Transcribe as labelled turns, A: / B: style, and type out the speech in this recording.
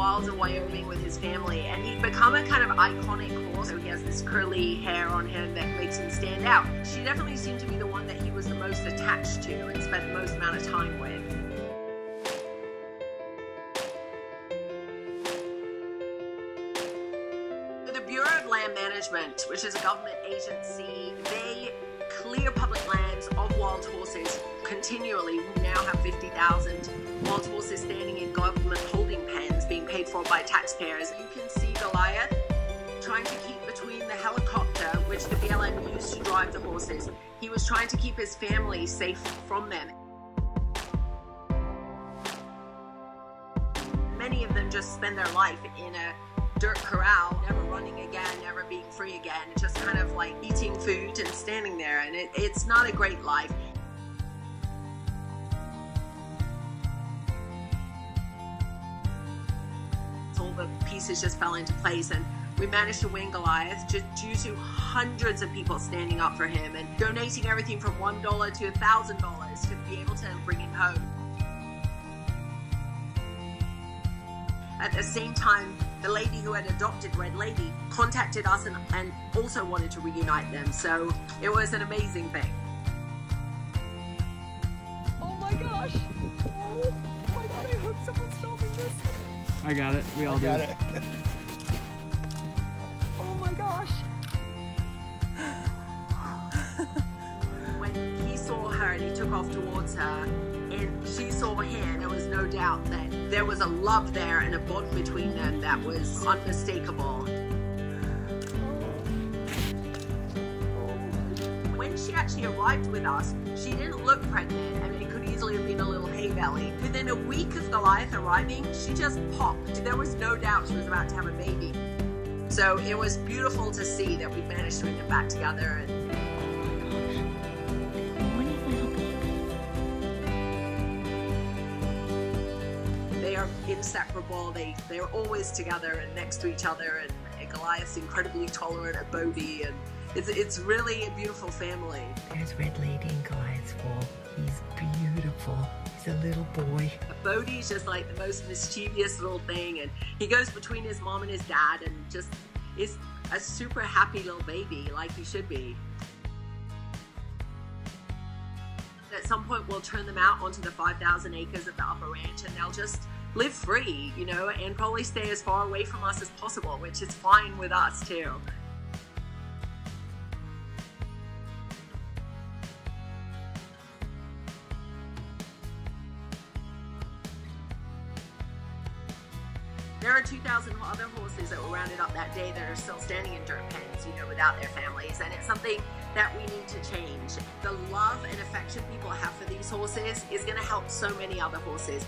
A: wilds of Wyoming with his family, and he'd become a kind of iconic horse. So he has this curly hair on him that makes him stand out. She definitely seemed to be the one that he was the most attached to and spent the most amount of time with. The Bureau of Land Management, which is a government agency, they clear public lands of wild horses continually. We now have 50,000 wild horses standing in government holding paid for by taxpayers. You can see Goliath trying to keep between the helicopter, which the BLM used to drive the horses. He was trying to keep his family safe from them. Many of them just spend their life in a dirt corral, never running again, never being free again, just kind of like eating food and standing there. And it, it's not a great life. Pieces just fell into place and we managed to win Goliath just due to hundreds of people standing up for him and donating everything from $1 to $1,000 to be able to bring him home. At the same time, the lady who had adopted Red Lady contacted us and, and also wanted to reunite them. So it was an amazing thing.
B: Oh my gosh! Oh my god, I hope someone's filming this.
C: I got it. We all
D: Got
C: do.
D: it.
B: Oh my gosh.
A: When he saw her and he took off towards her, and she saw him, there was no doubt that there was a love there and a bond between them that was unmistakable. When she actually arrived with us, she didn't look pregnant. I mean, it could easily have been a little hay belly. Within a week of Goliath arriving, she just popped. There was no doubt she was about to have a baby. So it was beautiful to see that we managed to bring them back together and they are inseparable. They they're always together and next to each other. And, and Goliath's incredibly tolerant of Bodhi, and it's it's really a beautiful family.
E: There's Red Lady in Goliath's Wool. He's beautiful. He's a little boy.
A: Bodhi's just like the most mischievous little thing, and he goes between his mom and his dad, and just is a super happy little baby, like he should be. At some point, we'll turn them out onto the 5,000 acres of the upper ranch, and they'll just live free, you know, and probably stay as far away from us as possible, which is fine with us too. There are 2,000 other horses that were rounded up that day that are still standing in dirt pens, you know, without their families. And it's something that we need to change. The love and affection people have for these horses is going to help so many other horses.